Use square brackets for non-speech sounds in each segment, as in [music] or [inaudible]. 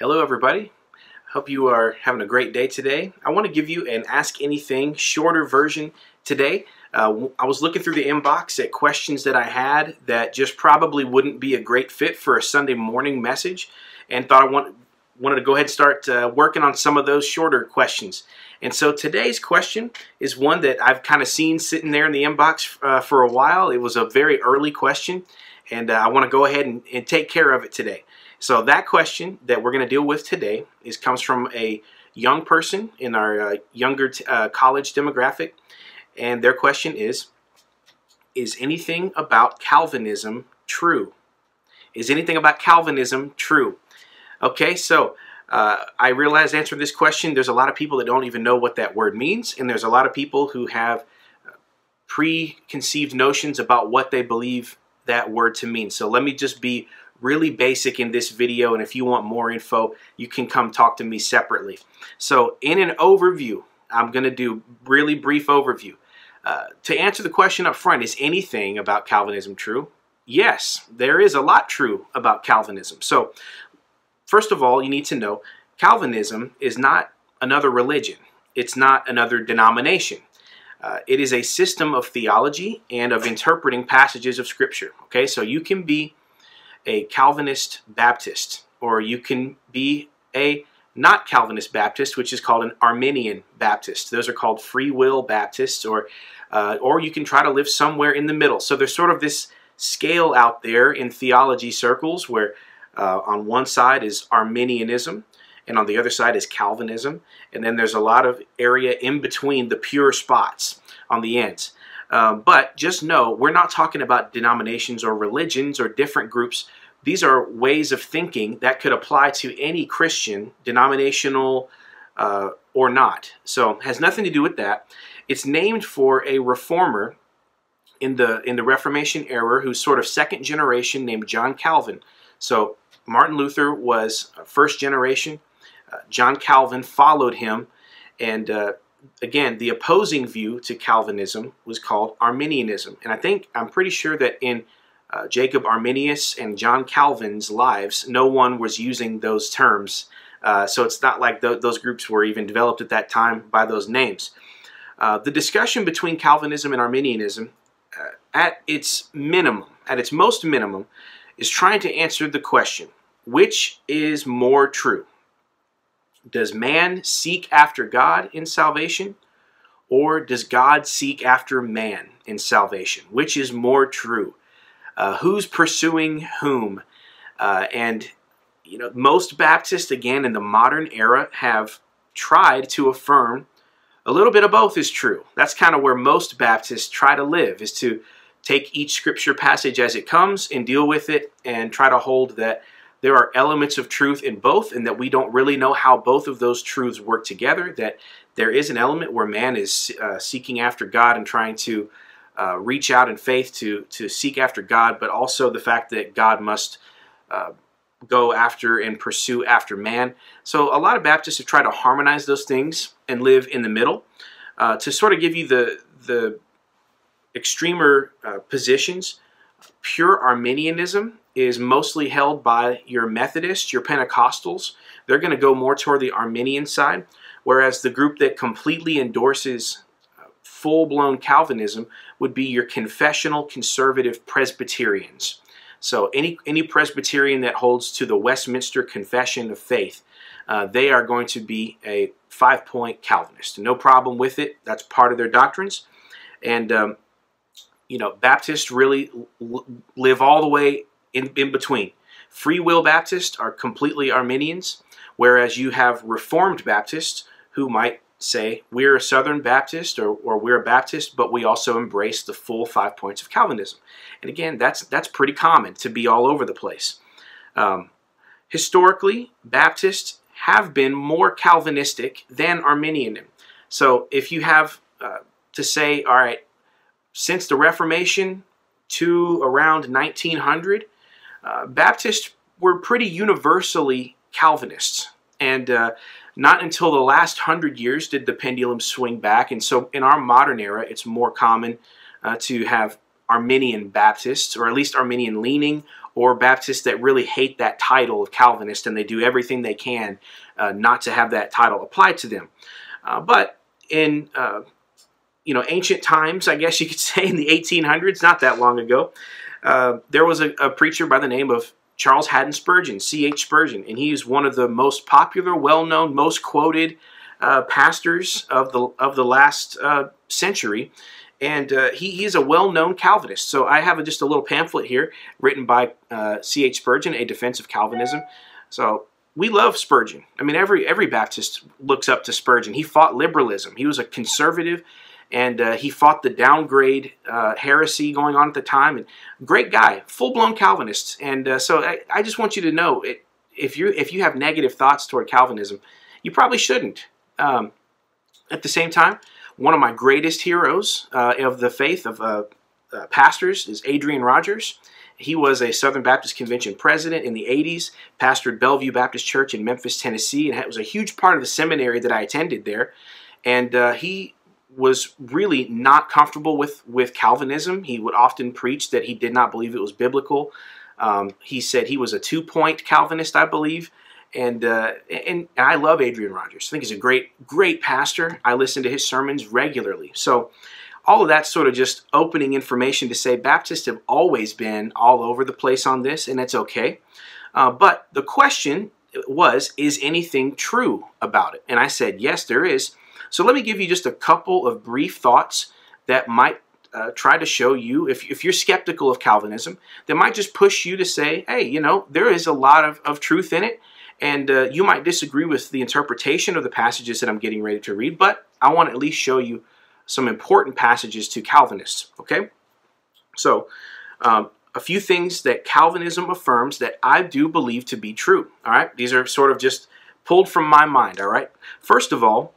Hello, everybody. Hope you are having a great day today. I want to give you an Ask Anything shorter version today. Uh, I was looking through the inbox at questions that I had that just probably wouldn't be a great fit for a Sunday morning message and thought I want, wanted to go ahead and start uh, working on some of those shorter questions. And so today's question is one that I've kind of seen sitting there in the inbox uh, for a while. It was a very early question, and uh, I want to go ahead and, and take care of it today. So that question that we're going to deal with today is comes from a young person in our uh, younger uh, college demographic, and their question is: Is anything about Calvinism true? Is anything about Calvinism true? Okay, so uh, I realize answering this question, there's a lot of people that don't even know what that word means, and there's a lot of people who have uh, preconceived notions about what they believe that word to mean. So let me just be really basic in this video, and if you want more info, you can come talk to me separately. So in an overview, I'm going to do really brief overview. Uh, to answer the question up front, is anything about Calvinism true? Yes, there is a lot true about Calvinism. So First of all, you need to know Calvinism is not another religion. It's not another denomination. Uh, it is a system of theology and of interpreting passages of Scripture. Okay, so you can be a Calvinist Baptist, or you can be a not Calvinist Baptist, which is called an Arminian Baptist. Those are called free will Baptists, or uh, or you can try to live somewhere in the middle. So there's sort of this scale out there in theology circles where uh, on one side is Arminianism, and on the other side is Calvinism. And then there's a lot of area in between the pure spots on the ends. Um, but just know we're not talking about denominations or religions or different groups. These are ways of thinking that could apply to any Christian, denominational uh, or not. So has nothing to do with that. It's named for a reformer in the in the Reformation era who's sort of second generation named John Calvin. So Martin Luther was first generation. Uh, John Calvin followed him, and uh, again, the opposing view to Calvinism was called Arminianism. And I think, I'm pretty sure that in uh, Jacob Arminius and John Calvin's lives, no one was using those terms. Uh, so it's not like th those groups were even developed at that time by those names. Uh, the discussion between Calvinism and Arminianism, uh, at its minimum, at its most minimum, is trying to answer the question which is more true? Does man seek after God in salvation, or does God seek after man in salvation? Which is more true? Uh, who's pursuing whom? Uh, and you know, most Baptists, again, in the modern era, have tried to affirm a little bit of both is true. That's kind of where most Baptists try to live, is to take each scripture passage as it comes and deal with it and try to hold that there are elements of truth in both and that we don't really know how both of those truths work together that there is an element where man is uh, seeking after god and trying to uh, reach out in faith to to seek after god but also the fact that god must uh, go after and pursue after man. So a lot of baptists have tried to harmonize those things and live in the middle. Uh, to sort of give you the the extremer uh, positions pure arminianism is mostly held by your Methodists, your Pentecostals. They're going to go more toward the Arminian side, whereas the group that completely endorses uh, full blown Calvinism would be your confessional conservative Presbyterians. So, any, any Presbyterian that holds to the Westminster Confession of Faith, uh, they are going to be a five point Calvinist. No problem with it. That's part of their doctrines. And, um, you know, Baptists really live all the way in, in between. Free will Baptists are completely Arminians, whereas you have Reformed Baptists who might say, we're a Southern Baptist or, or we're a Baptist, but we also embrace the full five points of Calvinism. And again, that's, that's pretty common to be all over the place. Um, historically, Baptists have been more Calvinistic than Arminian. So if you have uh, to say, all right, since the Reformation to around 1900, uh, Baptists were pretty universally Calvinists. And uh, not until the last hundred years did the pendulum swing back. And so in our modern era, it's more common uh, to have Arminian Baptists, or at least Arminian leaning, or Baptists that really hate that title of Calvinist and they do everything they can uh, not to have that title applied to them. Uh, but in uh, you know ancient times, I guess you could [laughs] say in the 1800s, not that long ago, uh, there was a, a preacher by the name of Charles Haddon Spurgeon, C.H. Spurgeon, and he is one of the most popular, well-known, most quoted uh, pastors of the of the last uh, century, and uh, he, is a well-known Calvinist. So I have a, just a little pamphlet here written by uh, C.H. Spurgeon, a defense of Calvinism. So we love Spurgeon. I mean, every every Baptist looks up to Spurgeon. He fought liberalism. He was a conservative, and uh, he fought the downgrade uh, heresy going on at the time. And great guy, full-blown Calvinist. And uh, so I, I, just want you to know, it, if you if you have negative thoughts toward Calvinism, you probably shouldn't. Um, at the same time, one of my greatest heroes uh, of the faith of uh, uh, pastors is Adrian Rogers. He was a Southern Baptist Convention president in the 80s, pastored Bellevue Baptist Church in Memphis, Tennessee, and it was a huge part of the seminary that I attended there. And he was really not comfortable with, with Calvinism. He would often preach that he did not believe it was biblical. Um, he said he was a two point Calvinist, I believe. And, uh, and I love Adrian Rogers. I think he's a great, great pastor. I listen to his sermons regularly. So, all of that sort of just opening information to say Baptists have always been all over the place on this, and it's okay. Uh, but the question was, is anything true about it? And I said, yes, there is. So let me give you just a couple of brief thoughts that might uh, try to show you, if, if you're skeptical of Calvinism, that might just push you to say, hey, you know, there is a lot of, of truth in it. And uh, you might disagree with the interpretation of the passages that I'm getting ready to read, but I want to at least show you some important passages to Calvinists. Okay? So, um, a few things that Calvinism affirms that I do believe to be true. All right? These are sort of just pulled from my mind. All right? First of all,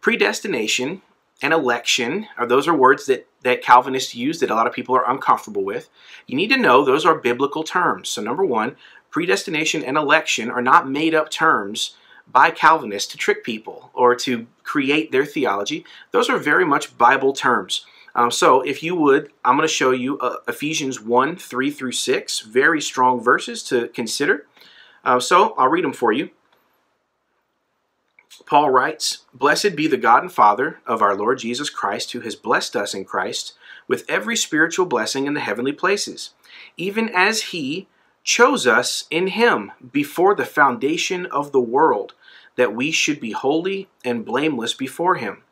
predestination and election are those are words that that Calvinists use that a lot of people are uncomfortable with. You need to know those are biblical terms. So number 1, predestination and election are not made up terms by Calvinists to trick people or to create their theology. Those are very much Bible terms. Um, so if you would, I'm going to show you uh, Ephesians 1, 3 through 6, very strong verses to consider. Uh, so I'll read them for you. Paul writes, Blessed be the God and Father of our Lord Jesus Christ, who has blessed us in Christ with every spiritual blessing in the heavenly places, even as he chose us in him before the foundation of the world, that we should be holy and blameless before him.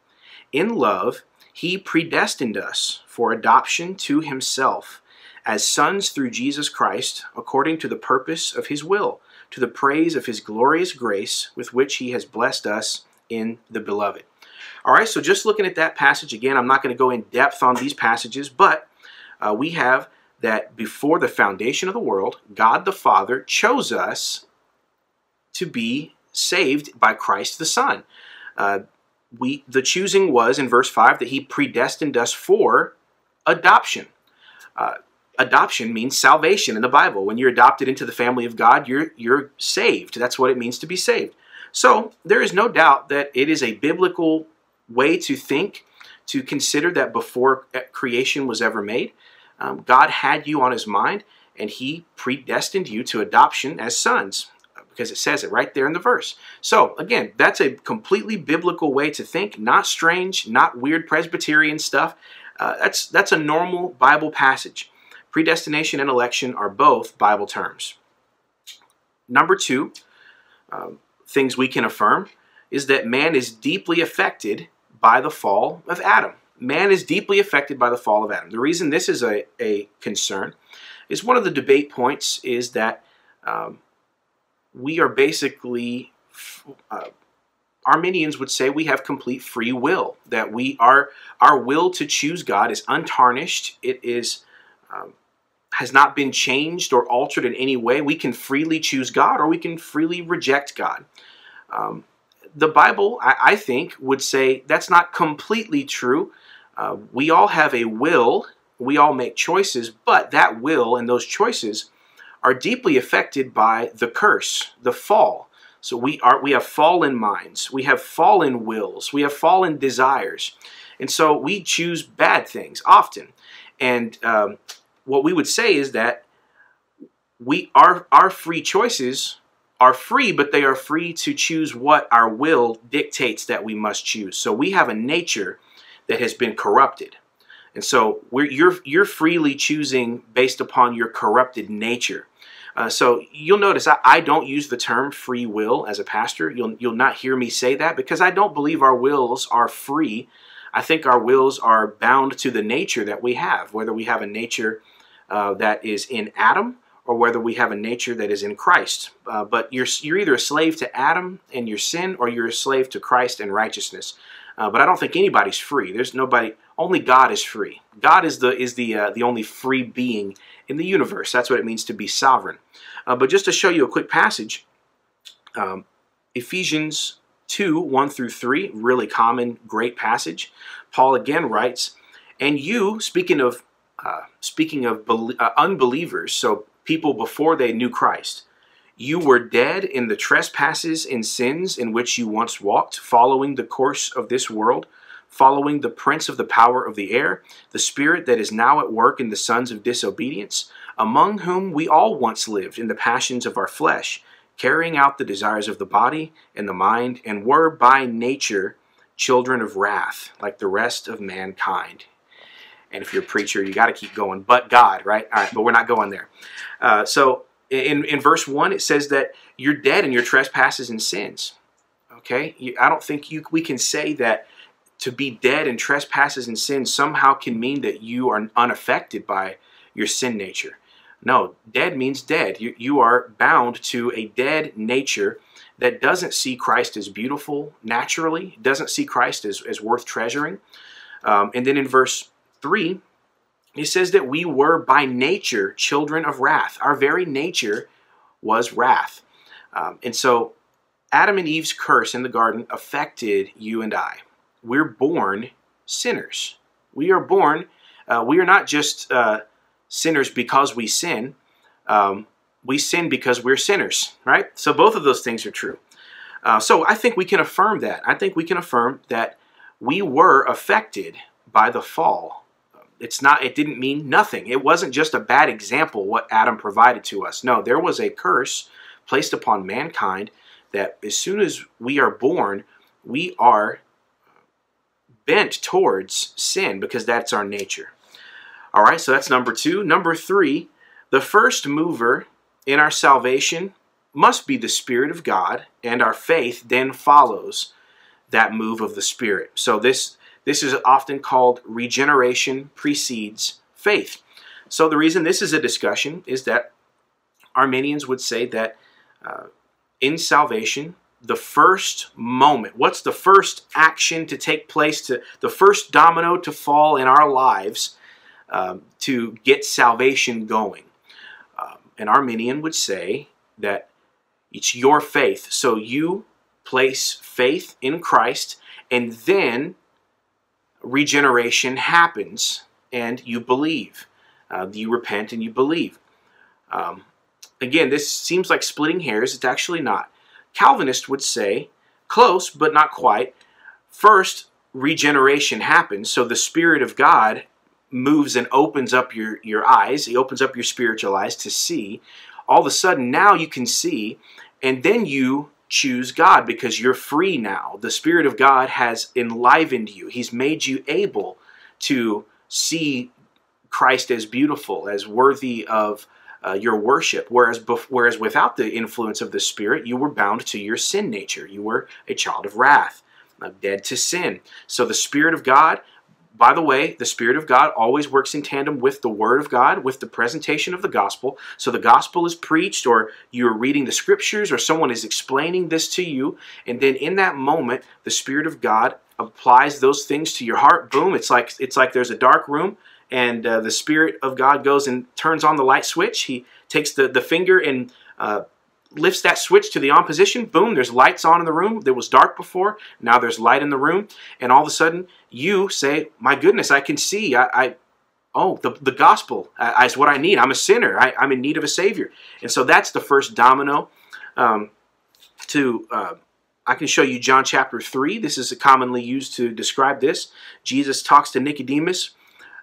In love, he predestined us for adoption to himself as sons through Jesus Christ, according to the purpose of his will, to the praise of his glorious grace with which he has blessed us in the beloved. All right, so just looking at that passage again, I'm not going to go in depth on these passages, but uh, we have that before the foundation of the world, God the Father chose us to be saved by Christ the Son. Uh, we the choosing was in verse 5 that he predestined us for adoption. Uh, adoption means salvation in the Bible. When you're adopted into the family of God, you're you're saved. That's what it means to be saved. So, there is no doubt that it is a biblical way to think to consider that before creation was ever made, um, God had you on his mind and he predestined you to adoption as sons because it says it right there in the verse. So, again, that's a completely biblical way to think, not strange, not weird Presbyterian stuff. Uh, that's, that's a normal Bible passage. Predestination and election are both Bible terms. Number two, um, things we can affirm is that man is deeply affected by the fall of Adam man is deeply affected by the fall of Adam. The reason this is a, a concern is one of the debate points is that um, we are basically, uh, Arminians would say we have complete free will, that we are, our will to choose God is untarnished. It is, um, has not been changed or altered in any way. We can freely choose God or we can freely reject God. Um, the Bible, I, I, think, would say that's not completely true. Uh, we all have a will, we all make choices, but that will and those choices are deeply affected by the curse, the fall. So we are we have fallen minds, we have fallen wills, we have fallen desires, and so we choose bad things often. And um, what we would say is that we our our free choices are free, but they are free to choose what our will dictates that we must choose. So we have a nature that has been corrupted. And so you're, you're freely choosing based upon your corrupted nature. Uh, so you'll notice I, I, don't use the term free will as a pastor. You'll, you'll not hear me say that because I don't believe our wills are free. I think our wills are bound to the nature that we have, whether we have a nature uh, that is in Adam or whether we have a nature that is in Christ. Uh, but you're, you're either a slave to Adam and your sin or you're a slave to Christ and righteousness. Uh, but I don't think anybody's free. There's nobody. Only God is free. God is the is the uh, the only free being in the universe. That's what it means to be sovereign. Uh, but just to show you a quick passage, um, Ephesians 2, 1 through 3, really common, great passage. Paul again writes, and you, speaking of uh, speaking of uh, unbelievers, so people before they knew Christ, you were dead in the trespasses and sins in which you once walked, following the course of this world following the prince of the power of the air, the spirit that is now at work in the sons of disobedience, among whom we all once lived in the passions of our flesh, carrying out the desires of the body and the mind, and were by nature children of wrath, like the rest of mankind. And if you're a preacher, you got to keep going. But God, right? All right, but we're not going there. Uh, so in, in verse 1, it says that you're dead in your trespasses and sins. Okay? You, I don't think you, we can say that to be dead in trespasses and sins somehow can mean that you are unaffected by your sin nature. No, dead means dead. You, you are bound to a dead nature that doesn't see Christ as beautiful naturally, doesn't see Christ as, as worth treasuring. Um, and then in verse 3, he says that we were by nature children of wrath. Our very nature was wrath. Um, and so Adam and Eve's curse in the garden affected you and I we're born sinners. We are born, uh, we are not just uh, sinners because we sin. Um, we sin because we're sinners, right? So both of those things are true. Uh, so I think we can affirm that. I think we can affirm that we were affected by the fall. It's not, it didn't mean nothing. It wasn't just a bad example what Adam provided to us. No, there was a curse placed upon mankind that as soon as we are born, we are bent towards sin because that's our nature. All right, so that's number two. Number three, the first mover in our salvation must be the Spirit of God, and our faith then follows that move of the Spirit. So this this is often called regeneration precedes faith. So the reason this is a discussion is that Arminians would say that uh, in salvation the first moment? What's the first action to take place, to the first domino to fall in our lives um, to get salvation going? Um, an Arminian would say that it's your faith. So you place faith in Christ, and then regeneration happens, and you believe. Uh, you repent and you believe. Um, again, this seems like splitting hairs. It's actually not. Calvinist would say, close but not quite. First, regeneration happens, so the Spirit of God moves and opens up your, your eyes, he opens up your spiritual eyes to see. All of a sudden, now you can see, and then you choose God because you're free now. The Spirit of God has enlivened you, He's made you able to see Christ as beautiful, as worthy of uh, your worship. Whereas, whereas without the influence of the Spirit, you were bound to your sin nature. You were a child of wrath, dead to sin. So the Spirit of God, by the way, the Spirit of God always works in tandem with the Word of God, with the presentation of the gospel. So the gospel is preached, or you're reading the scriptures, or someone is explaining this to you, and then in that moment, the Spirit of God applies those things to your heart. Boom! It's like it's like there's a dark room and uh, the Spirit of God goes and turns on the light switch. He takes the, the finger and uh, lifts that switch to the on position. Boom, there's lights on in the room. There was dark before. Now there's light in the room. And all of a sudden, you say, My goodness, I can see. I, I oh, the, the gospel uh, is what I need. I'm a sinner. I, am in need of a Savior. And so that's the first domino um, to. Uh, I can show you John chapter 3. This is commonly used to describe this. Jesus talks to Nicodemus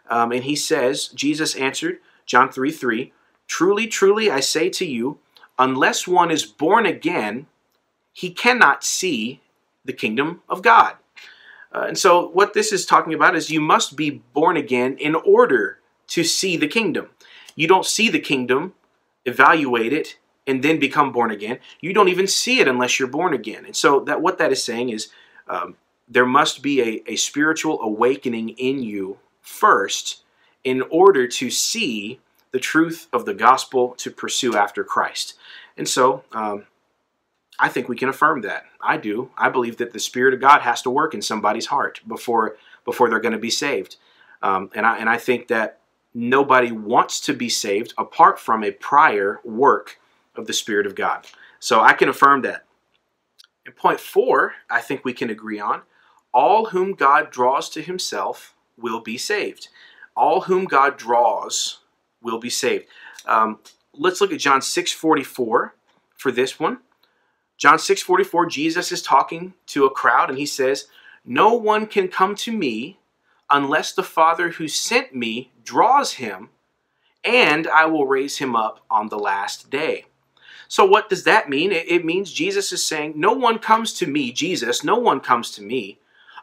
um, and he says, Jesus answered, John 3 3, Truly, truly, I say to you, unless one is born again, he cannot see the kingdom of God. Uh, and so, what this is talking about is you must be born again in order to see the kingdom. You don't see the kingdom, evaluate it, and then become born again. You don't even see it unless you're born again. And so, that what that is saying is um, there must be a, a spiritual awakening in you first in order to see the truth of the gospel to pursue after Christ. And so, um, I think we can affirm that. I do. I believe that the Spirit of God has to work in somebody's heart before before they're going to be saved. Um, and I and I think that nobody wants to be saved apart from a prior work of the Spirit of God. So I can affirm that. And point four, I think we can agree on: all whom God draws to Himself will be saved. All whom God draws will be saved. Um, let's look at John six forty four for this one. John 6:44 Jesus is talking to a crowd and he says, "No one can come to me unless the Father who sent me draws him, and I will raise him up on the last day." So what does that mean? It, means Jesus is saying, "No one comes to me, Jesus, no one comes to me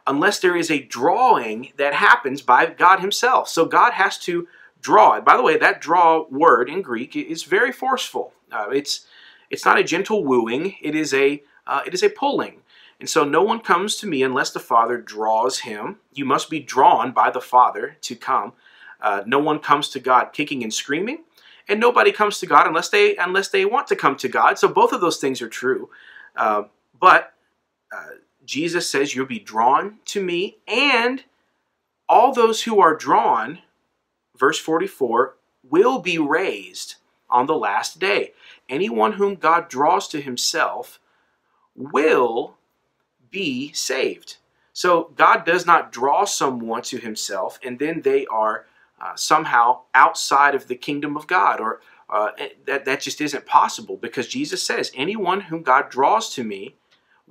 unless there is a drawing that happens by God himself." So God has to draw. By the way, that draw word in Greek is very forceful. Uh, it's it's not a gentle wooing, it is a, uh, it is a pulling. And so no one comes to me unless the Father draws him. You must be drawn by the Father to come. Uh, no one comes to God kicking and screaming, and nobody comes to God unless they unless they want to come to God. So both of those things are true. Uh, but uh, Jesus says you'll be drawn to me, and all those who are drawn, verse 44, will be raised on the last day anyone whom God draws to himself will be saved. So God does not draw someone to himself and then they are uh, somehow outside of the kingdom of God or uh, eh, that, that just isn't possible because Jesus says, anyone whom God draws to me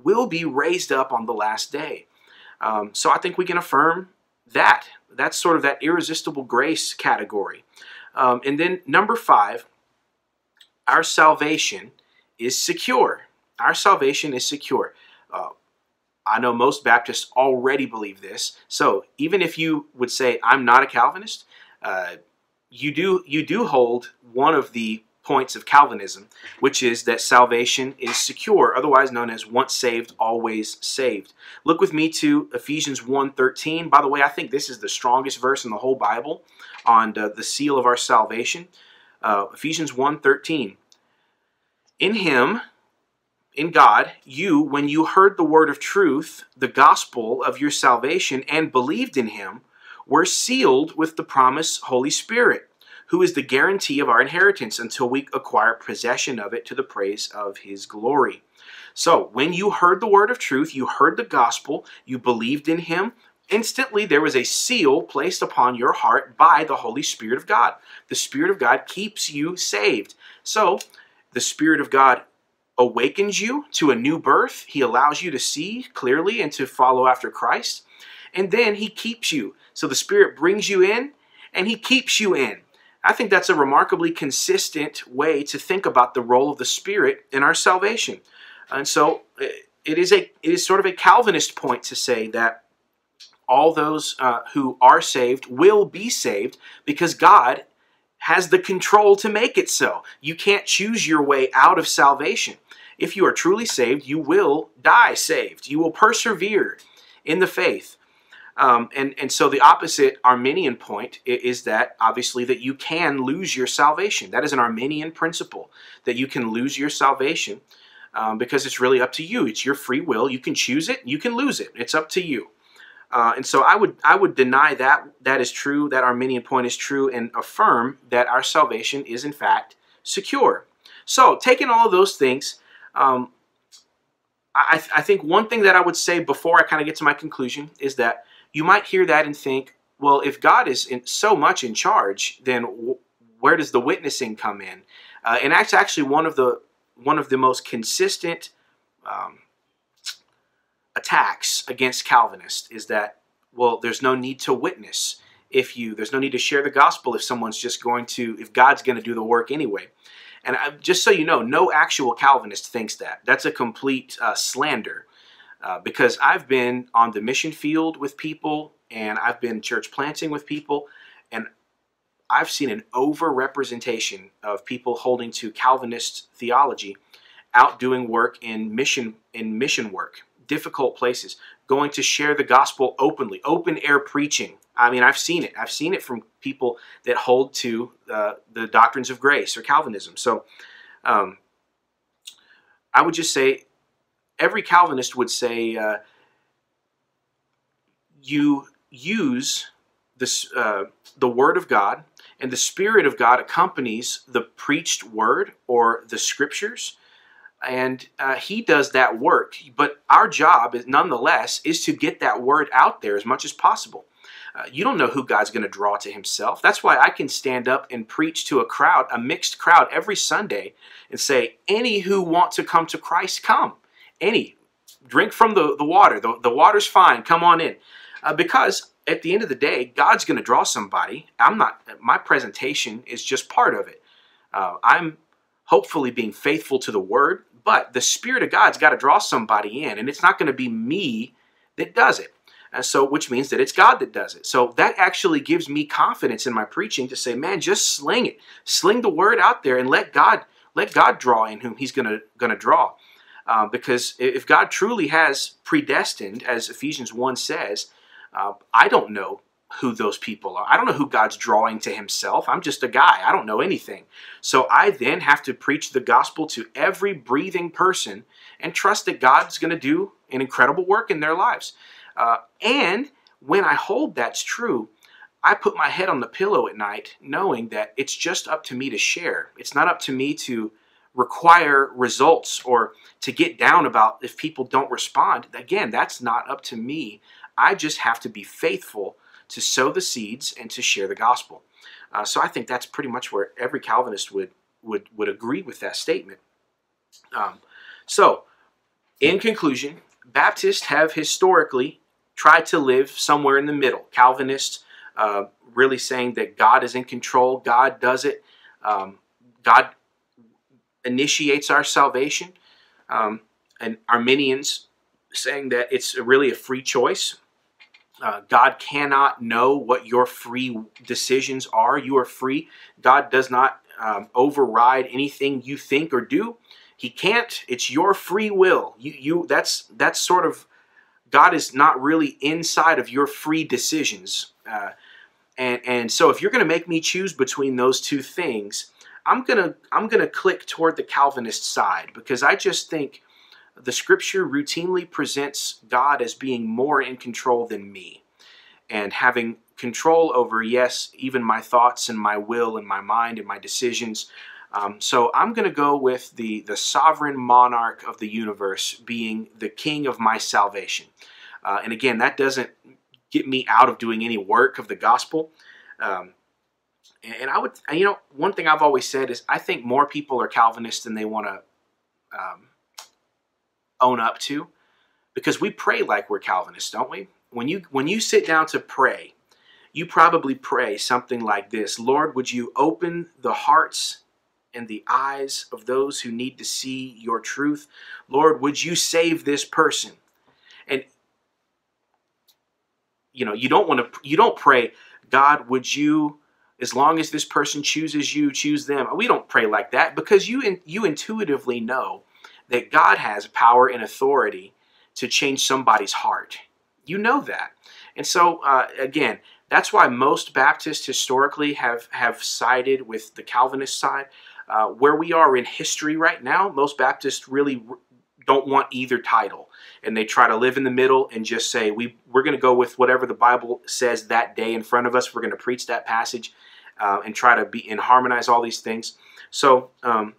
will be raised up on the last day. Um, so I think we can affirm that. That's sort of that irresistible grace category. Um, and then number five, our salvation is secure. Our salvation is secure. Uh, I know most Baptists already believe this. So even if you would say I'm not a Calvinist, uh, you do you do hold one of the points of Calvinism, which is that salvation is secure, otherwise known as once saved, always saved. Look with me to Ephesians 1.13. By the way, I think this is the strongest verse in the whole Bible on the, the seal of our salvation uh, Ephesians 1.13. In him, in God, you, when you heard the word of truth, the gospel of your salvation, and believed in him, were sealed with the promise Holy Spirit, who is the guarantee of our inheritance until we acquire possession of it to the praise of his glory. So, when you heard the word of truth, you heard the gospel, you believed in him, instantly there was a seal placed upon your heart by the Holy Spirit of God. The Spirit of God keeps you saved. So, the Spirit of God awakens you to a new birth. He allows you to see clearly and to follow after Christ. And then He keeps you. So the Spirit brings you in and He keeps you in. I think that's a remarkably consistent way to think about the role of the Spirit in our salvation. And so eh, it is a it is sort of a Calvinist point to say that all those uh, who are saved will be saved because God has the control to make it so. You can't choose your way out of salvation. If you are truly saved, you will die saved. You will persevere in the faith. Um, and, and so the opposite Arminian point is that obviously that you can lose your salvation. That is an Arminian principle that you can lose your salvation um, because it's really up to you. It's your free will. You can choose it. You can lose it. It's up to you. Uh, and so I would I would deny that that is true, that Arminian point is true, and affirm that our salvation is in fact secure. So taking all of those things, um, I, I think one thing that I would say before I kind of get to my conclusion is that you might hear that and think, well, if God is so much in charge, then where does the witnessing come in? Uh, and that's actually one of the one of the most consistent um, attacks against Calvinists is that, well, there's no need to witness if you there's no need to share the gospel if someone's just going to if God's going to do the work anyway. And I, just so you know, no actual Calvinist thinks that. That's a complete uh, slander. Uh, because I've been on the mission field with people and I've been church planting with people, and I've seen an overrepresentation of people holding to Calvinist theology out doing work in mission in mission work, difficult places, going to share the gospel openly, open air preaching. I mean, I've seen it. I've seen it from people that hold to uh, the doctrines of grace or Calvinism. So, um, I would just say, every Calvinist would say, uh, you use this uh, the Word of God, and the Spirit of God accompanies the preached Word or the Scriptures and uh, he does that work. But our job, is, nonetheless, is to get that word out there as much as possible. Uh, you don't know who God's going to draw to Himself. That's why I can stand up and preach to a crowd, a mixed crowd, every Sunday, and say, "Any who want to come to Christ, come. Any, drink from the the water. The, the water's fine. Come on in." Uh, because at the end of the day, God's going to draw somebody. I'm not. My presentation is just part of it. Uh, I'm hopefully being faithful to the word, but the Spirit of God's got to draw somebody in, and it's not going to be me that does it. And so, which means that it's God that does it. So that actually gives me confidence in my preaching to say, man, just sling it, sling the word out there, and let God let God draw in whom He's going to going to draw. Uh, because if God truly has predestined, as Ephesians one says, uh, I don't know who those people are. I don't know who God's drawing to himself. I'm just a guy. I don't know anything. So I then have to preach the gospel to every breathing person and trust that God's going to do an incredible work in their lives. Uh, and when I hold that's true, I put my head on the pillow at night knowing that it's just up to me to share. It's not up to me to require results or to get down about if people don't respond. Again, that's not up to me. I just have to be faithful to sow the seeds and to share the gospel. Uh, so I think that's pretty much where every Calvinist would would would agree with that statement. Um, so, in conclusion, Baptists have historically tried to live somewhere in the middle. Calvinists uh, really saying that God is in control, God does it, um, God initiates our salvation, um, and Arminians saying that it's really a free choice. Uh, God cannot know what your free decisions are. You are free. God does not um, override anything you think or do. He can't. It's your free will. You, you. That's that's sort of. God is not really inside of your free decisions. Uh, and and so if you're going to make me choose between those two things, I'm gonna I'm gonna click toward the Calvinist side because I just think the scripture routinely presents God as being more in control than me and having control over, yes, even my thoughts and my will and my mind and my decisions. Um, so I'm going to go with the, the sovereign monarch of the universe being the king of my salvation. Uh, and again, that doesn't get me out of doing any work of the gospel. Um, and, I would, you know, one thing I've always said is I think more people are Calvinists than they want to um, own up to because we pray like we're Calvinists, don't we? When you when you sit down to pray, you probably pray something like this, Lord, would you open the hearts and the eyes of those who need to see your truth? Lord, would you save this person? And you know, you don't want to you don't pray, God, would you as long as this person chooses you, choose them. We don't pray like that because you you intuitively know that God has power and authority to change somebody's heart. You know that. And so, uh, again, that's why most Baptists historically have, have sided with the Calvinist side. Uh, where we are in history right now, most Baptists really don't want either title. And they try to live in the middle and just say, we, we're going to go with whatever the Bible says that day in front of us. We're going to preach that passage uh, and try to be and harmonize all these things. So, um,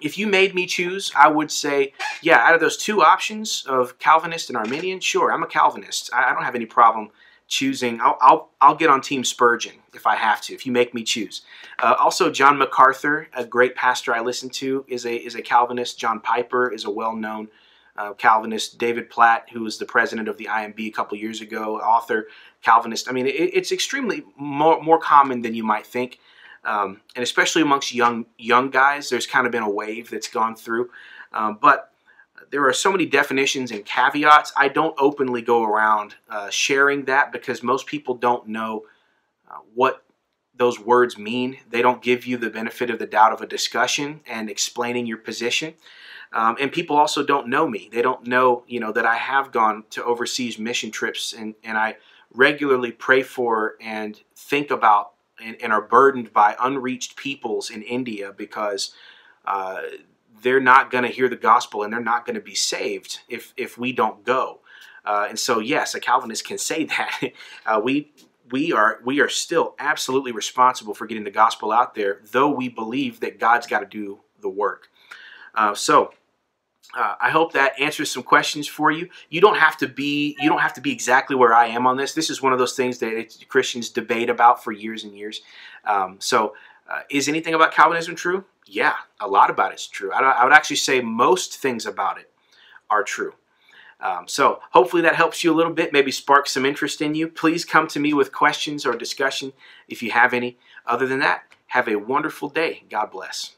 if you made me choose, I would say, yeah, out of those two options of Calvinist and Arminian, sure, I'm a Calvinist. I, don't have any problem choosing. I'll, I'll, I'll get on Team Spurgeon if I have to, if you make me choose. Uh, also, John MacArthur, a great pastor I listen to, is a, is a Calvinist. John Piper is a well known uh, Calvinist, David Platt, who was the president of the IMB a couple years ago, author, Calvinist. I mean, it, it's extremely more, more common than you might think. Um, and especially amongst young young guys, there's kind of been a wave that's gone through. Um, but there are so many definitions and caveats. I don't openly go around uh, sharing that because most people don't know uh, what those words mean. They don't give you the benefit of the doubt of a discussion and explaining your position. Um, and people also don't know me. They don't know, you know, that I have gone to overseas mission trips and, and I regularly pray for and think about and, and are burdened by unreached peoples in India because uh, they're not going to hear the gospel and they're not going to be saved if, if we don't go. Uh, and so, yes, a Calvinist can say [laughs] that. Uh, we we are we are still absolutely responsible for getting the gospel out there, though we believe that God's got to do the work. Uh, so. Uh, I hope that answers some questions for you. You don't have to be you don't have to be exactly where I am on this. This is one of those things that Christians debate about for years and years. Um, so, uh, is anything about Calvinism true? Yeah, a lot about it's true. I, I would actually say most things about it are true. Um, so hopefully that helps you a little bit, maybe sparks some interest in you. Please come to me with questions or discussion if you have any. Other than that, have a wonderful day. God bless.